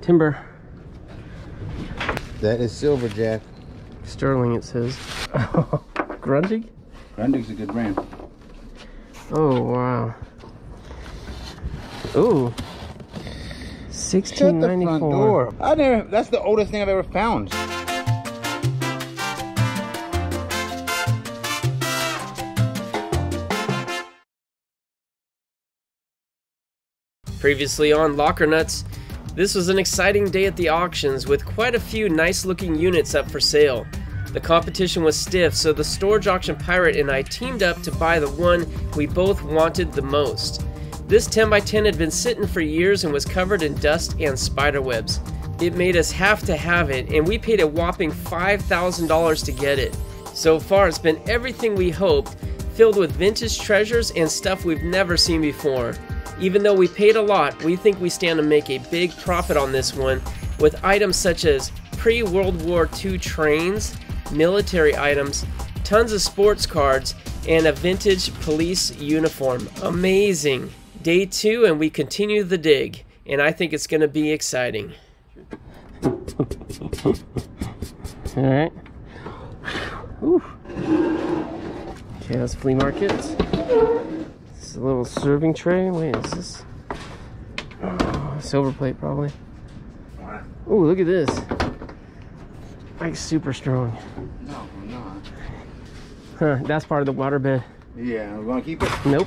Timber. That is silver, Jack. Sterling, it says. Grundig? Grundig's a good brand. Oh, wow. Ooh. Shut the front 1694. door. I never. That's the oldest thing I've ever found. Previously on Locker Nuts, this was an exciting day at the auctions with quite a few nice looking units up for sale. The competition was stiff, so the storage auction pirate and I teamed up to buy the one we both wanted the most. This 10x10 had been sitting for years and was covered in dust and spider webs. It made us have to have it, and we paid a whopping $5,000 to get it. So far, it's been everything we hoped, filled with vintage treasures and stuff we've never seen before. Even though we paid a lot, we think we stand to make a big profit on this one with items such as pre World War II trains, military items, tons of sports cards, and a vintage police uniform. Amazing! Day two, and we continue the dig, and I think it's going to be exciting. All right. Ooh. Okay, that's flea market. A little serving tray. Wait, is this oh, silver plate probably? Oh, look at this. Like super strong. No, I'm not. Huh, that's part of the water bed. Yeah, we're gonna keep it. Nope.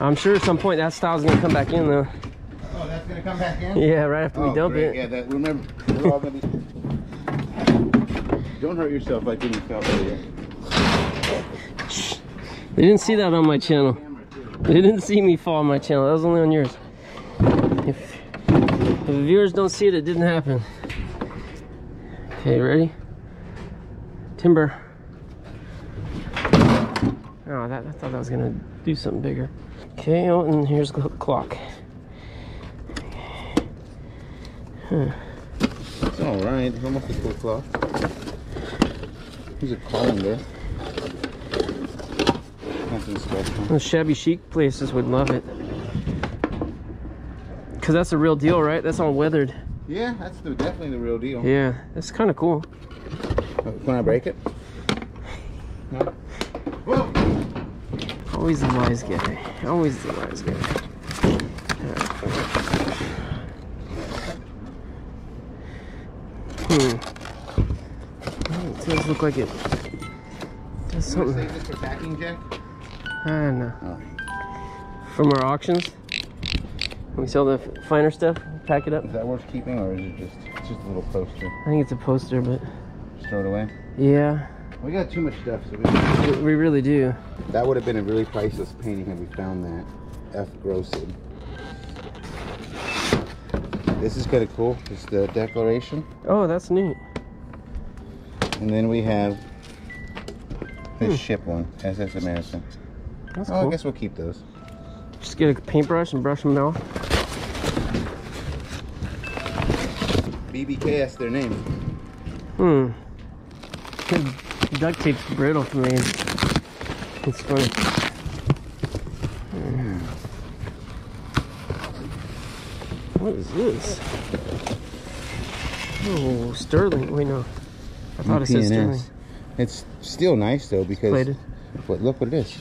I'm sure at some point that style's gonna come back in though. Oh, that's gonna come back in. Yeah, right after Oh, we dump great. it. Yeah, that. Remember, we're all gonna be. Don't hurt yourself like you felt earlier. They didn't see that on my channel. They didn't see me fall on my channel. That was only on yours. If, if the viewers don't see it, it didn't happen. Okay, ready? Timber. Oh, that, I thought that was gonna do something bigger. Okay, oh, and here's the clock. Huh. It's all right. It's almost a cool clock. Here's a colander. Nothing special. The shabby chic places would love it. Cause that's a real deal, right? That's all weathered. Yeah, that's the, definitely the real deal. Yeah, that's kind of cool. Can I break it? No. Whoa! Always the wise guy. Always the wise guy. Hmm. Oh, it does look like it does You wanna something. save this for packing, Jack? I don't know. Oh. From our auctions, we sell the finer stuff. Pack it up. Is that worth keeping, or is it just it's just a little poster? I think it's a poster, but Just throw it away. yeah, We got too much stuff, so we, we, we really do. that would have been a really priceless painting had we found that. F. Grossid. This is kind of cool. It's the Declaration, Oh, that's neat. and then we have this Hmm. ship one, SS America. That's Oh, I guess we'll keep those. Just get a paintbrush and brush them off. BBK, that's their name. Hmm. Duct tape's brittle for me. It's funny. Hmm. What is this? Oh, sterling. Wait, no. I thought it said sterling. It's still nice though because Plated. But look what it is.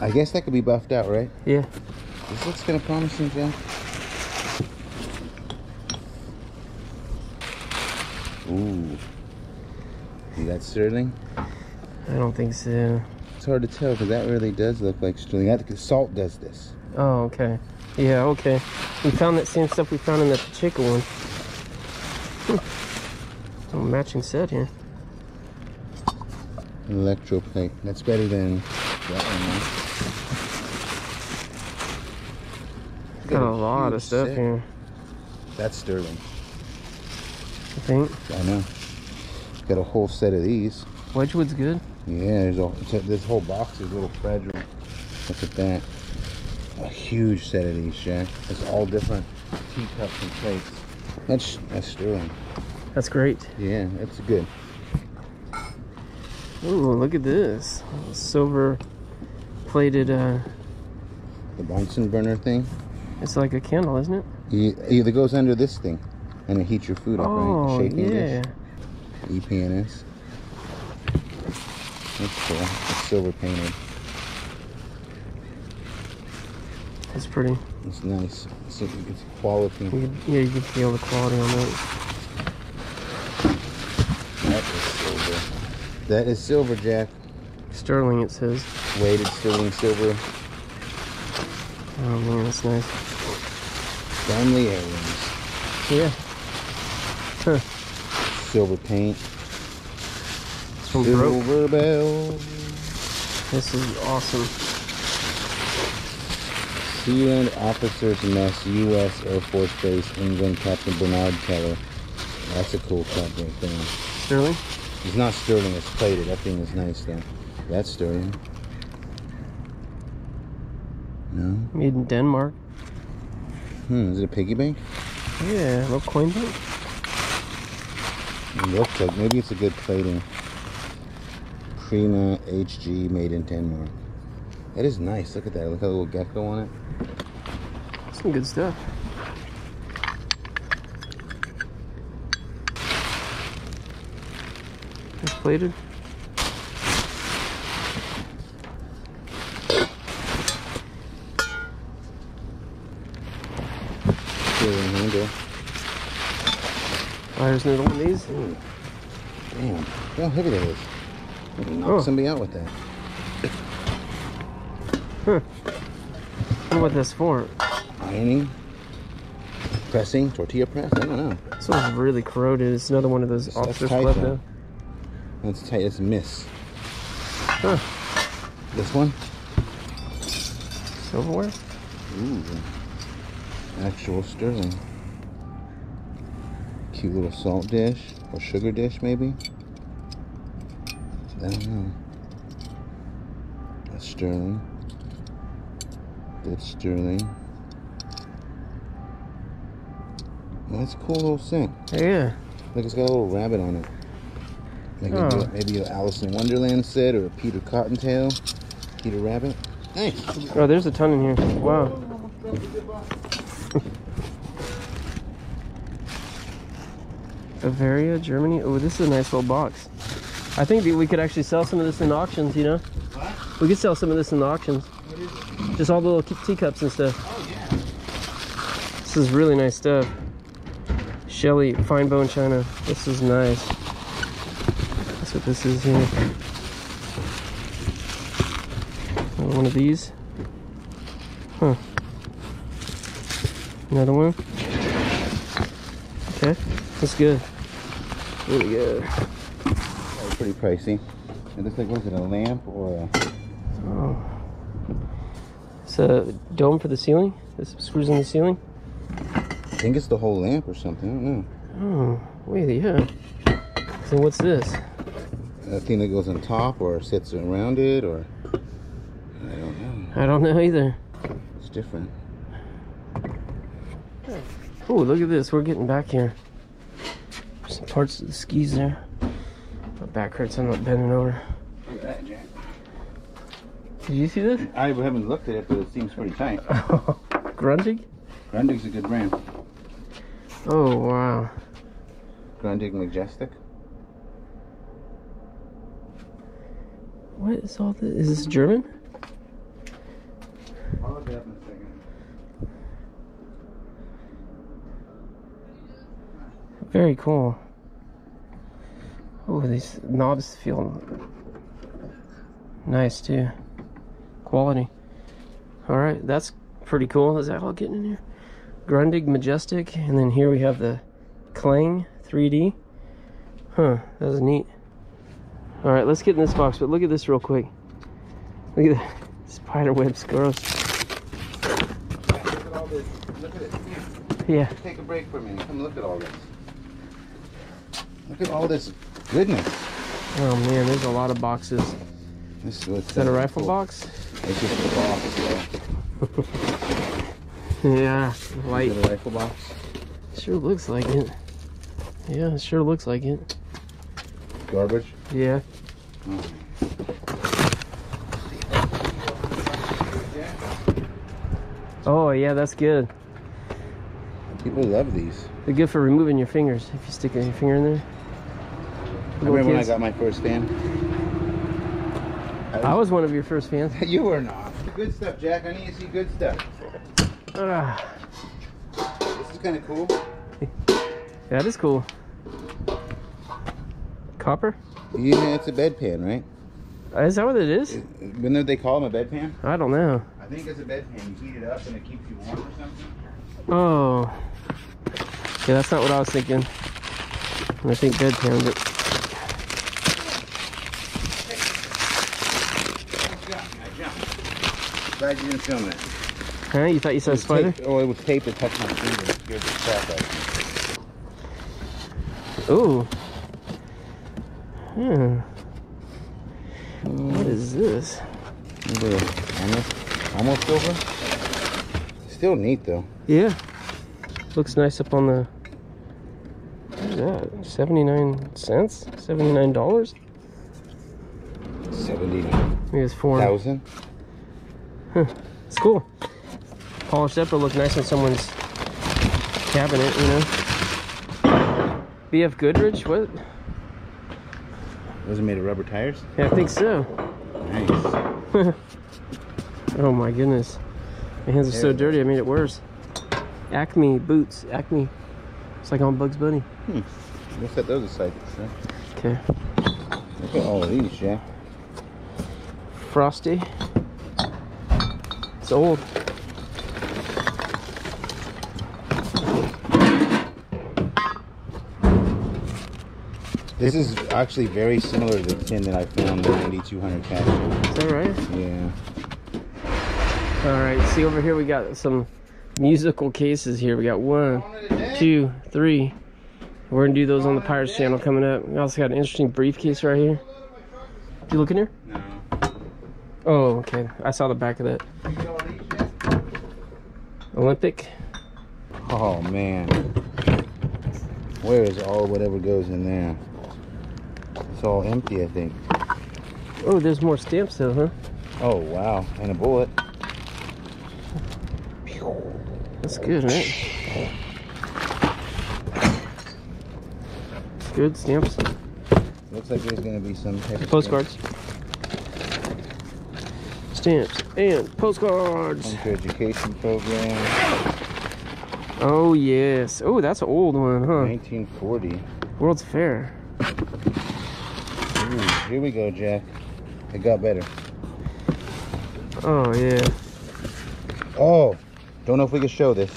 I guess that could be buffed out, right? Yeah. This looks kind of promising, Jack. Ooh. See that sterling? I don't think so. It's hard to tell because that really does look like sterling. That salt does this. Oh, okay. Yeah, okay. We found that same stuff we found in the Pacheco one. Hmm. Oh, matching set here. Electroplate. That's better than that one. Got a lot of stuff set. here. That's sterling. I think. I know. Got a whole set of these. Wedgwood's good. Yeah, there's a this whole box is a little fragile. Look at that. A huge set of these, Jack. It's all different teacups and plates. That's that's sterling. That's great. Yeah, it's good. Ooh, look at this. Silver plated, uh, The Bunsen burner thing. it's like a candle, isn't it? It either goes under this thing, and it heats your food up, right? Oh, Shaking yeah. dish. EPNS. That's cool. It's silver painted. It's pretty. It's nice. It's, it's quality. You can, yeah, you can feel the quality on that. That is silver. That is silver, Jack. Sterling, it says. Weighted sterling silver. Oh man, that's nice. Family heirlooms. Yeah. Huh. Silver paint. It's from Broke. Silver bell. This is awesome. Sealand Officers Mess, U.S. Air Force Base, England, Captain Bernard Keller. That's a cool cup right there. Sterling? It's not sterling, it's plated. That thing is nice though. That's sterling. No? Made in Denmark. Hmm, is it a piggy bank? Yeah, a little coin bank. It looks like maybe it's a good plating. Prima HG made in Denmark. That is nice. Look at that. Look at the little gecko on it. Some good stuff. It's plated. Sterling handle. There's another one of these. Ooh. Damn. Look how heavy that is. Knock Oh. somebody out with that. I wonder what that's for. Ironing. Pressing. Tortilla press. I don't know. This one's really corroded. It's another one of those That's officers tight, left though. That's tight. It's a miss. Huh. This one? Silverware? Ooh. Actual sterling. Cute little salt dish. Or sugar dish, maybe? I don't know. That's sterling. That's sterling. Well, that's a cool little set. Oh, yeah. Look, it's got a little rabbit on it. Maybe, Oh. maybe an Alice in Wonderland set or a Peter Cottontail. Peter Rabbit. Nice. Oh, there's a ton in here. Wow. Bavaria, Germany. Oh, this is a nice little box. I think we could actually sell some of this in auctions, you know? We could sell some of this in auctions. Just all the little teacups and stuff. Oh, yeah. This is really nice stuff. Shelley, fine bone china. This is nice. That's what this is here. One of these. Huh. Another one. Okay, that's good. Really good. That's pretty pricey. It looks like, was it a lamp or a... Oh. It's a dome for the ceiling. This screws in the ceiling. I think it's the whole lamp or something. I don't know. Oh, wait, yeah. So what's this? That thing that goes on top or sits around it or... I don't know. I don't know either. It's different. Oh, look at this. We're getting back here. Parts of the skis there. My back hurts. I'm not bending over. Look at that, Jack. Did you see this? I haven't looked at it, but it seems pretty tight. Grundig? Grundig's a good brand. Oh, wow. Grundig Majestic. What is all this? Is this German? I'll look it up in a second. Very cool. Oh, these knobs feel nice too. Quality. All right, that's pretty cool. Is that all getting in here? Grundig Majestic, and then here we have the Klang 3D. Huh, that was neat. All right, let's get in this box, but look at this real quick. Look at the spider webs, gross. Look at all this. Look at it. Yeah. Take a break for a minute. Come look at all this. Look at all this goodness. Oh man, there's a lot of boxes. This is, Is that a rifle box? It's just a box. Yeah, Yeah. light. A rifle box? Sure looks like it. Yeah, it sure looks like it. Garbage. Yeah. Oh yeah, that's good. People love these. They're good for removing your fingers if you stick your finger in there. I remember when I got my first fan. I was one of your first fans. you were not. Good stuff, Jack. I need to see good stuff. Ah, This is kind of cool. that is cool. Copper? Yeah, it's a bedpan, right? Uh, Is that what it is? Wouldn't they call them a bedpan? I don't know. I think it's a bedpan. You heat it up and it keeps you warm or something. Oh. Yeah, that's not what I was thinking. I think bedpan, but Glad you didn't film it. huh? You thought you saw a spider? Tape, oh, it was tape that touched my finger. Scared the crap out of me. Ooh. Hmm. What is this? Look at it. Almost, almost silver. Still neat though. Yeah. Looks nice up on the. What is that? 79 cents? $79? Seventy Maybe it's four. thousand. It's cool. Polished up, it'll look nice in someone's cabinet, you know? BF Goodrich? What? Was it made of rubber tires? Yeah, I think so. Nice. Oh my goodness. My hands are so dirty, I made it worse. Acme boots. Acme. It's like on Bugs Bunny. Hmm. We'll set those aside. Okay. Look at all of these, Jack. Frosty. It's old. This is actually very similar to the tin that I found in 9200 cash. Is that right? Yeah. All right. See over here, we got some musical cases here. We got one, two, three. We're gonna do those on the Pirates channel coming up. We also got an interesting briefcase right here. You look in here? No. Oh, okay. I saw the back of that. Olympic. Oh man. Where is all whatever goes in there? It's all empty, I think. Oh, there's more stamps though, huh? Oh wow. And a bullet. That's good, right? Good stamps. Looks like there's gonna be some type Postcards. Stamps and postcards. Hunter education program. Oh yes. Oh, that's an old one, huh? 1940. World's Fair. Ooh, here we go, Jack. It got better. Oh yeah. Oh, don't know if we can show this.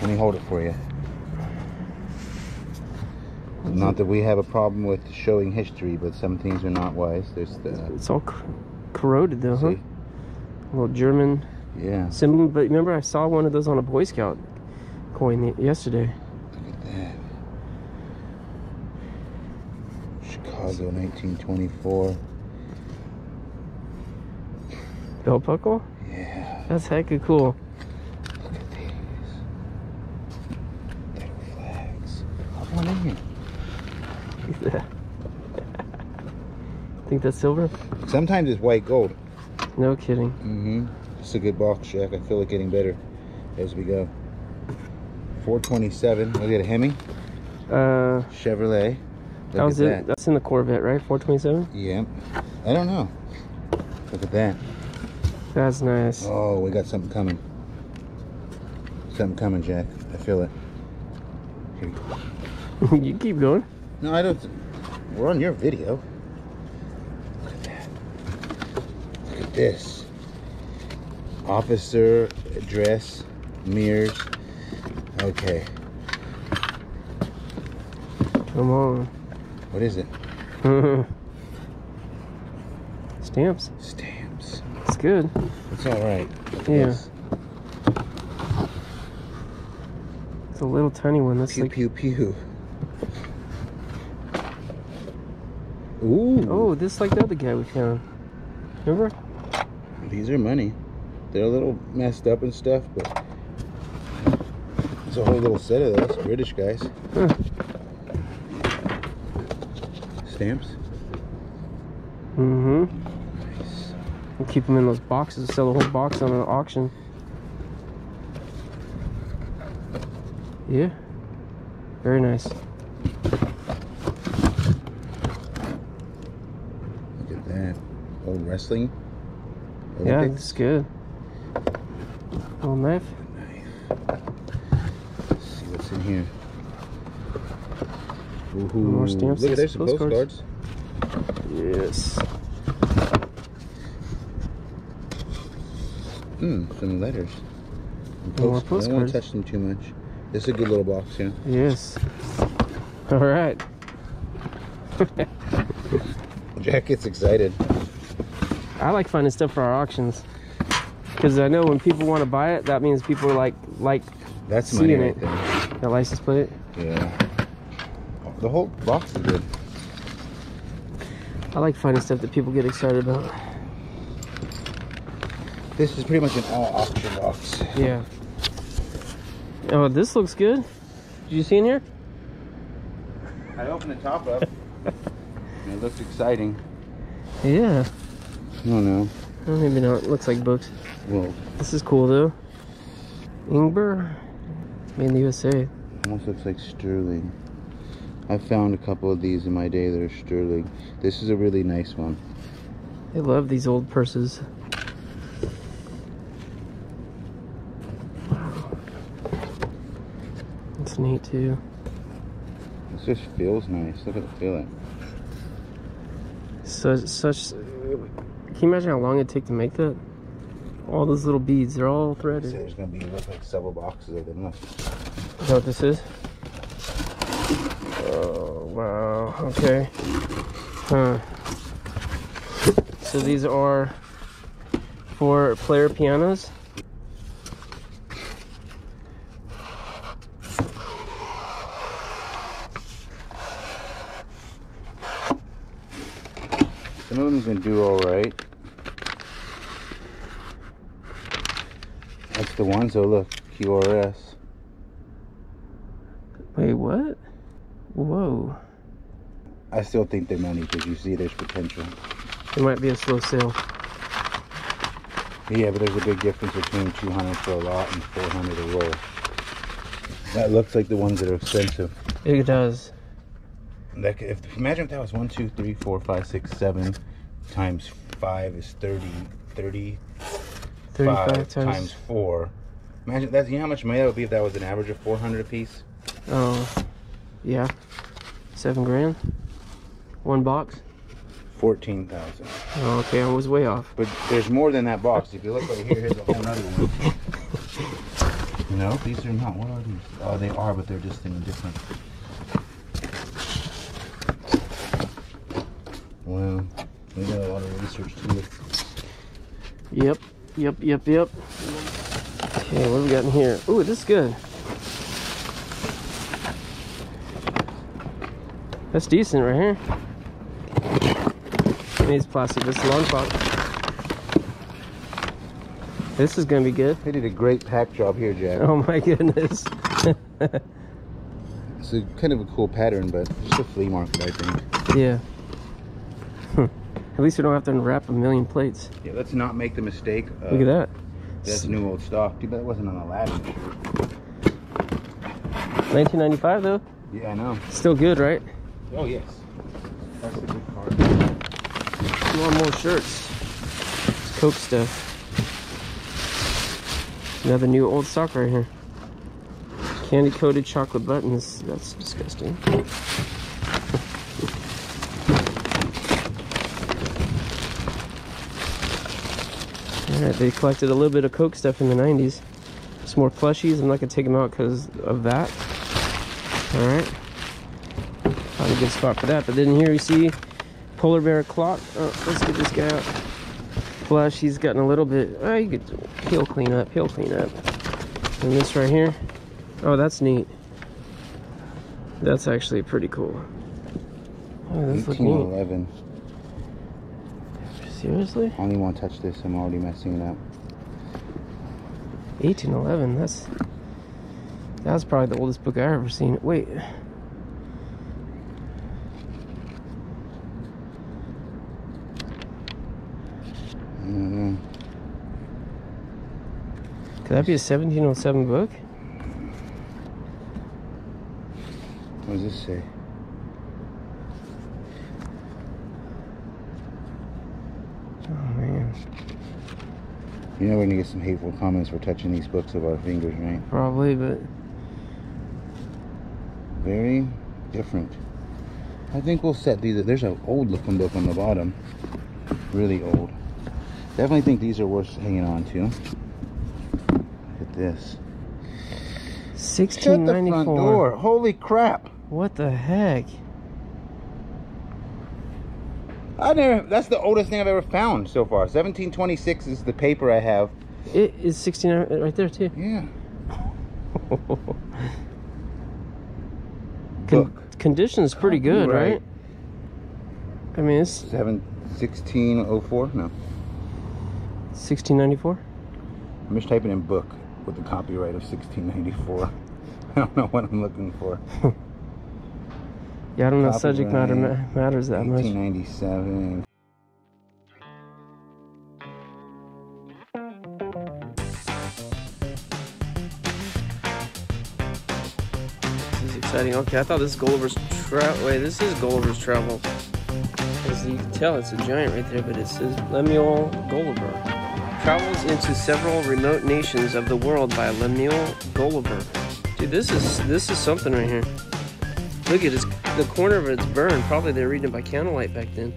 Let me hold it for you. Not that we have a problem with showing history, but some things are not wise. There's the It's all corroded though, huh? A little German yeah. symbol. But remember, I saw one of those on a Boy Scout coin yesterday. Look at that. Chicago, 1924. Belt buckle. Yeah, That's hecka cool. look at these. Little flags. In here. Think that's silver? Sometimes it's white gold. No kidding. Mm-hmm. It's a good box, Jack. I feel it getting better as we go. 427. Look at a Hemi. Uh, Chevrolet. Look that was at it. that. That's in the Corvette, right? 427. Yep. I don't know. Look at that. That's nice. Oh, we got something coming. Something coming, Jack. I feel it. Here you keep going. No, I don't. We're on your video. Look at that. Look at this. Officer address, mirrors. Okay. Come on. What is it? Stamps. Stamps. It's good. It's all right. Yeah. this. It's a little tiny one. That's Pew like. pew pew. Ooh. Oh, this is like the other guy we found. Remember? These are money. They're a little messed up and stuff, but it's a whole little set of those British guys. Huh. Stamps. Mm-hmm. Nice. We'll keep them in those boxes. Sell the whole box on an auction. Yeah. Very nice. Look at that. Wrestling. Yeah, it's good. Little knife. Let's see what's in here. Ooh, More stamps Look, there's some postcards. postcards. Yes. Hmm, some letters. And More post- I don't want to touch them too much. This is a good little box, yeah. Yes. All right. Jack gets excited. I like finding stuff for our auctions because I know when people want to buy it, that means people are like like That's money Seeing right it. there. the license plate. Yeah. The whole box is good. I like finding stuff that people get excited about. This is pretty much an all auction box. Yeah. Oh, this looks good. Did you see in here? I opened the top up. and it looks exciting. Yeah. I don't know. Oh, maybe not. It looks like books. Well, This is cool though. Ingber, made in the USA. almost looks like sterling. I found a couple of these in my day that are sterling. This is a really nice one. They love these old purses. It's neat too. This just feels nice. Look at the feeling. Such, such. Can you imagine how long it'd take to make that? All those little beads, they're all So threaded. there's gonna be like several boxes of them. Look. Is that what this is? Oh, wow. Okay. Huh. So these are for player pianos? Some of them's gonna do all right. That's the ones. Oh look, QRS. Wait, what? Whoa. I still think they're money because you see there's potential. It might be a slow sale. Yeah, but there's a big difference between 200 for a lot and 400 a roll. That looks like the ones that are expensive. It does. That could, if imagine if that was one, two, three, four, five, six, seven times five is 30, 30 35 five times. times four. Imagine that's you know how much money that would be if that was an average of 400 a piece. Oh, yeah. Seven grand? One box? 14,000. Oh, okay, I was way off. But there's more than that box. If you look right here, here's a whole other one. No, these are not. What are these? Oh, they are, but they're just in a different. Well, we got a lot of research to do. Yep, yep, yep, yep. Okay, what do we got in here? Ooh, this is good. That's decent right here. It's plastic. This is long box. This is gonna be good. They did a great pack job here, Jack. Oh my goodness. It's a kind of a cool pattern, but just a flea market, I think. yeah. At least we don't have to unwrap a million plates. Yeah, let's not make the mistake. Of, Look at that. That's new old stock. Bad it wasn't on Aladdin shirt. 1995 though. Yeah, I know. Still good, right? Oh yes. That's a good card. More more shirts. It's Coke stuff. Another new old sock right here. Candy coated chocolate buttons. That's disgusting. They collected a little bit of Coke stuff in the 90s. Some more plushies. I'm not going to take them out because of that. Alright. Found a good spot for that. But then here you see polar bear clock. Oh, let's get this guy out. Flush, he's gotten a little bit. Oh, you could. He'll clean up. He'll clean up. And this right here. Oh, that's neat. That's actually pretty cool. Oh, this looks neat. 1811. Seriously? I don't even want to touch this. I'm already messing it up. 1811. That's. That's probably the oldest book I've ever seen. Wait. I. Could that be a 1707 book? What does this say? Oh man, You know we're gonna get some hateful comments for touching these books with our fingers, right? probably, but Very different. I think we'll set these. There's an old looking book on the bottom. Really old. Definitely think these are worth hanging on to. Look at this. Front 1694. door. Holy crap. What the heck? I never. That's the oldest thing I've ever found so far. 1726 is the paper I have. It is 69 right there too. Yeah. Con- condition's pretty good, Copyright. right? I mean, it's Seven, 1604? No. 1694. I'm just typing in book with the copyright of 1694. I don't know what I'm looking for. Yeah, I don't know. if Subject matter ma- matters that much. 1897. This is exciting. Okay, I thought this is Gulliver's Travel. Wait, this is Gulliver's Travel. As you can tell, it's a giant right there, but it says Lemuel Gulliver. Travels into several remote nations of the world by Lemuel Gulliver. Dude, this is this is something right here. Look at this. The corner of it's burned. Probably they were reading it by candlelight back then.